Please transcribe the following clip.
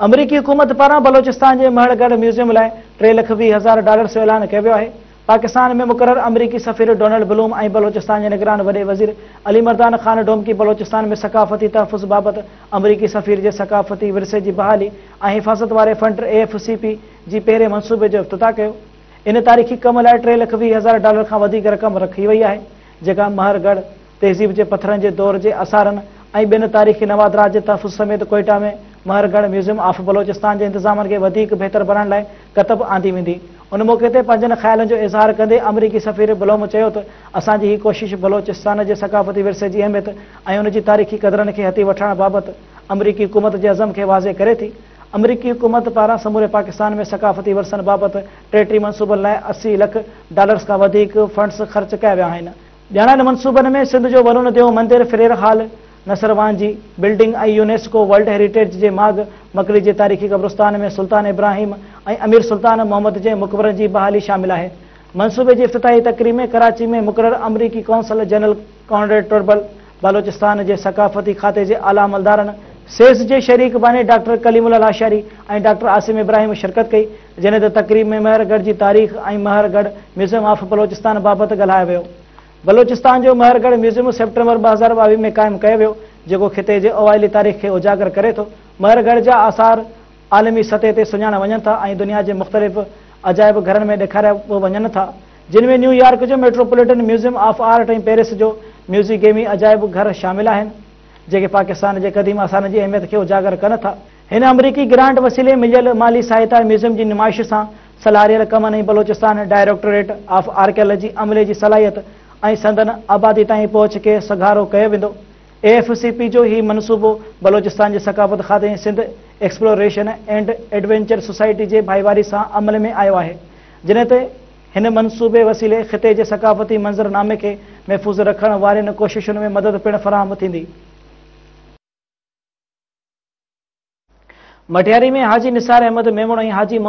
अमरीकी हुकूमत पारां बलोचिस्तान जे महरगढ़ म्यूज़ियम लाइ टे लख वीह हज़ार डॉलर जो ऐलान कयो वियो आहे पाकिस्तान में मुक़ररु अमरीकी सफ़ीर डोनल्ड ब्लूम ऐं बलोचिस्तान जे निगरान वॾे वज़ीर अली मर्दान ख़ान डोमकी बलोचिस्तान में सकाफ़ती तहफ़ुज़ बाबति अमरीकी सफ़ीर जे सकाफ़ती विरसे जी बहाली ऐं हिफ़ाज़त वारे फंड ए एफ सी पी जी पहिरें मनसूबे जो इफ़्तिदा कयो इन तारीख़ी कम लाइ टे लख वीह हज़ार डॉलर खां वधीक रक़म रखी वई आहे जेका महरगढ़ तहज़ीब जे पथरनि जे दौर जे आसारनि ऐं ॿिनि तारीख़ी नवाद रात जे तहफ़ु समेत कोइटा में महरगढ़ म्यूज़ियम ऑफ बलोचिस्तान जे इंतिज़ामनि खे वधीक बहितर बणण लाइ कतब आंदी वेंदी उन मौक़े ते पंहिंजनि ख़्यालनि जो इज़हार कंदे अमरीकी सफ़ीर बलोम चयो त असांजी ही कोशिशि बलोचिस्तान जे सकाफ़ती विरसे जी अहमियत ऐं उनजी तारीख़ी क़दरनि खे हथी वठण बाबति अमरीकी हुकूमत जे अज़म खे वाज़े करे थी अमरीकी हुकूमत पारां समूरे पाकिस्तान में सकाफ़ती विरसनि बाबति टेटी टी मनसूबनि लाइ असी लख डॉलर्स खां वधीक फंड्स ख़र्च कया विया आहिनि ॼाणनि मनसूबनि में सिंध जो वरुण देव मंदरु फिरेर हाल नसरवान जी बिल्डिंग ऐं यूनेस्को वर्ल्ड हेरिटेज जे माग मकरी जे तारीख़ी क़ब्रस्तान में सुल्तान इब्राहिम ऐं अमीर सुल्तान मोहम्मद जे मुक़बरनि जी बहाली शामिलु आहे मनसूबे जी फिताही तकरीब में कराची में मुक़ररु अमरीकी कौंसल जनरल कॉन्ट्रेक्टोरबल बलोचिस्तान जे सकाफ़ती खाते जे आला मलदारनि सेस जे शरीक बानी डॉक्टर कलीमुल लाशारी ऐं डॉक्टर आसिम इब्राहिम शिरकत कई जॾहिं त तकरीब में महरगढ़ जी तारीख़ ऐं महरगढ़ म्यूज़ियम ऑफ बलोचिस्तान बाबति ॻाल्हायो वियो बलोचिस्तान जो महरगढ़ म्यूज़ियम सेप्टेंबर ॿ हज़ार ॿावीह में क़ाइमु कयो वियो जेको ख़िते जे अवाइली तारीख़ खे उजागर करे थो महरगढ़ जा आसार आलमी सतह ते सुञाण वञनि था ऐं दुनिया जे मुख़्तलिफ़ अजायब घरनि में ॾेखारिया वञनि था जिन में न्यूयॉर्क जो मेट्रोपोलिटन म्यूज़ियम ऑफ आर्ट ऐं पेरिस जो म्यूज़िक गेमी अजायब घर शामिलु आहिनि जेके पाकिस्तान जे क़दीम आसारनि जी अहमियत खे उजागर कनि था हिन अमरीकी ग्रांट वसीले मिलियल माली सहायता म्यूज़ियम जी नुमाइश सां सलारियल कमनि ऐं बलोचिस्तान डायरेक्टोरेट ऑफ आर्कियोलॉजी अमले जी सलाहियत ऐं संदन आबादी ताईं पहुच करे सघारो कयो वेंदो ए एफ सी पी जो हीउ मनसूबो बलोचिस्तान जे सकाफ़त खाते Sindh Exploration and Adventure Society जे भाईवारी सां अमल में आयो आहे जिन ते हिन मनसूबे वसीले ख़िते जे सकाफ़ती मंज़रनामे खे महफ़ूज़ रखण वारियुनि कोशिशुनि में मदद पिणु फराहम थींदी मटिआरी में हाजी निसार अहमद मेमण ऐं हाजी